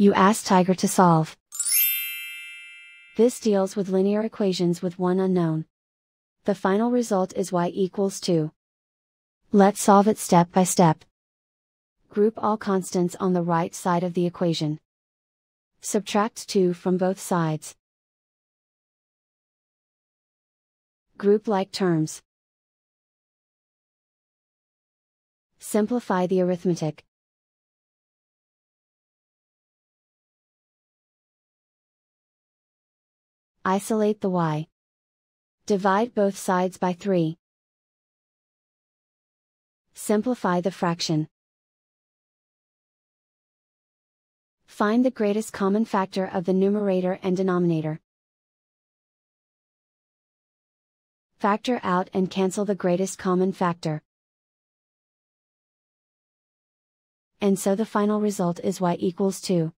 You ask Tiger to solve. This deals with linear equations with one unknown. The final result is y equals 2. Let's solve it step by step. Group all constants on the right side of the equation. Subtract 2 from both sides. Group like terms. Simplify the arithmetic. Isolate the y. Divide both sides by 3. Simplify the fraction. Find the greatest common factor of the numerator and denominator. Factor out and cancel the greatest common factor. And so the final result is y equals 2.